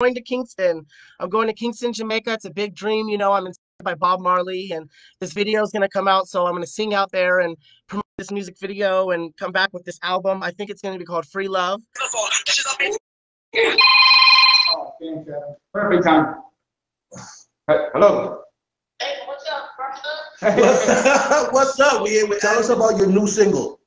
going to Kingston. I'm going to Kingston, Jamaica. It's a big dream. You know, I'm inspired by Bob Marley, and this video is going to come out. So I'm going to sing out there and promote this music video and come back with this album. I think it's going to be called Free Love. Oh, Perfect time. Hello. Hey, what's up, What's up? What's up? We, tell us about your new single.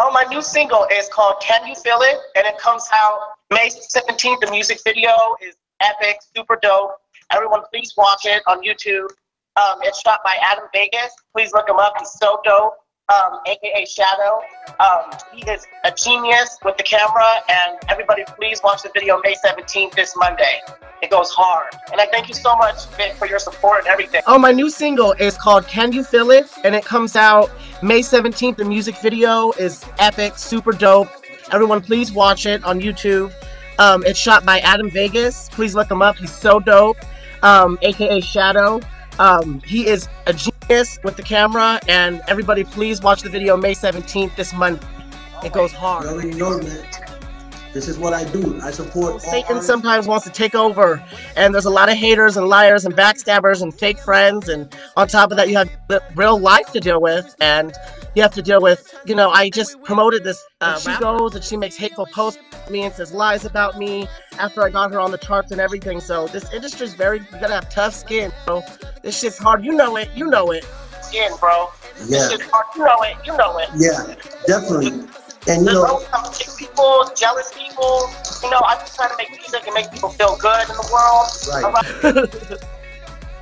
Oh, my new single is called Can You Feel It? And it comes out May 17th. The music video is epic, super dope. Everyone, please watch it on YouTube. Um, it's shot by Adam Vegas. Please look him up. He's so dope, um, aka Shadow. Um, he is a genius with the camera. And everybody, please watch the video May 17th this Monday. It goes hard. And I thank you so much, Vic, for your support and everything. Oh, my new single is called Can You Feel It? And it comes out May 17th. The music video is epic, super dope. Everyone, please watch it on YouTube. Um, it's shot by Adam Vegas. Please look him up. He's so dope, um, aka Shadow. Um, he is a genius with the camera. And everybody, please watch the video May 17th this month. It goes hard. You already know, man. This is what I do. I support. Satan artists. sometimes wants to take over, and there's a lot of haters and liars and backstabbers and fake friends, and on top of that, you have real life to deal with, and you have to deal with, you know, I just promoted this. Uh, she goes and she makes hateful posts about me and says lies about me after I got her on the charts and everything. So this industry's very, you gotta have tough skin, bro. This shit's hard. You know it. You know it. Skin, bro. Yeah. This shit's hard. You know it. You know it. Yeah, definitely. And you There's know, always some sick people, jealous people. You know, I just try to make music and make people feel good in the world. Right.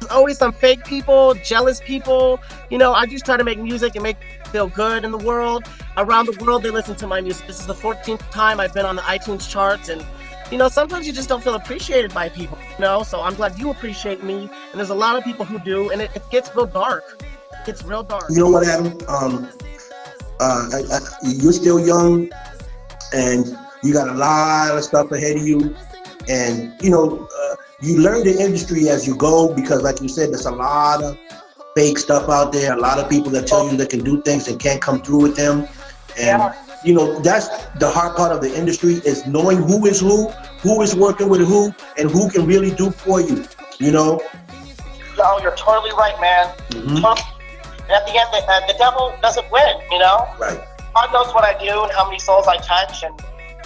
There's always some fake people, jealous people. You know, I just try to make music and make people feel good in the world. Around the world, they listen to my music. This is the 14th time I've been on the iTunes charts, and you know, sometimes you just don't feel appreciated by people. You know, so I'm glad you appreciate me, and there's a lot of people who do, and it, it gets real dark. It gets real dark. you know what, Adam? Um, uh, I, I, you're still young, and you got a lot of stuff ahead of you. And you know, uh, you learn the industry as you go because, like you said, there's a lot of fake stuff out there. A lot of people that tell you they can do things and can't come through with them. And you know, that's the hard part of the industry is knowing who is who, who is working with who, and who can really do for you. You know. No, you're totally right, man. Mhm. Totally. And at the end, the, uh, the devil doesn't win. You know. Right. God knows what I do and how many souls I touch, and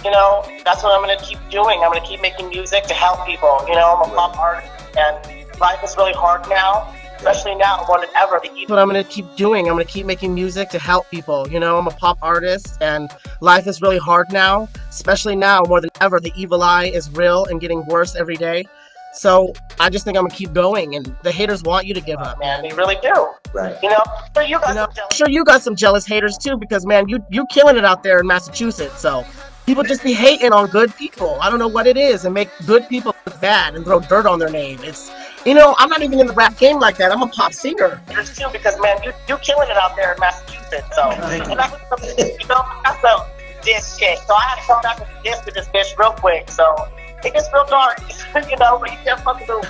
you know that's what I'm gonna keep doing. I'm gonna keep making music to help people. You know, I'm a pop artist, and life is really hard now, especially now more than ever. That's what I'm gonna keep doing. I'm gonna keep making music to help people. You know, I'm a pop artist, and life is really hard now, especially now more than ever. The evil eye is real and getting worse every day. So I just think I'm gonna keep going, and the haters want you to give up, man. They really do. Right. You know, sure you got some jealous. Sure you got some jealous haters too, because man, you you killing it out there in Massachusetts. So people just be hating on good people. I don't know what it is, and make good people look bad and throw dirt on their name. It's you know, I'm not even in the rap game like that. I'm a pop singer. There's too, because man, you you killing it out there in Massachusetts. So you. and that's some, you know, that's some diss shit. So I had to come back with a diss to this bitch real quick. So. It gets real dark, you know, but you can't fucking do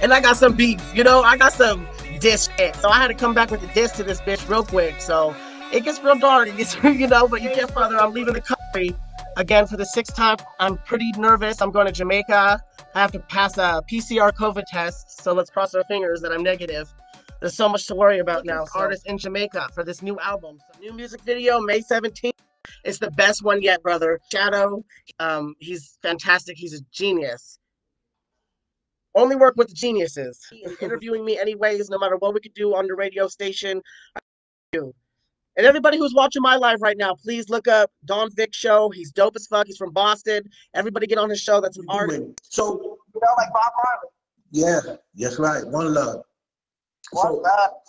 and I got some beef, you know, I got some diss shit. So I had to come back with a diss to this bitch real quick. So it gets real dark, it gets, you know, but you can't further. I'm leaving the country again for the sixth time. I'm pretty nervous. I'm going to Jamaica. I have to pass a PCR COVID test. So let's cross our fingers that I'm negative. There's so much to worry about now. Artist in Jamaica for this new album. So new music video, May 17th. It's the best one yet, brother. Shadow, um, he's fantastic. He's a genius. Only work with geniuses. He's interviewing me anyways, no matter what we could do on the radio station. I. And everybody who's watching my live right now, please look up Don Vic Show. He's dope as fuck. He's from Boston. Everybody get on his show. That's an artist. So You know, like Bob Marley. yeah, that's right. One love. What's up?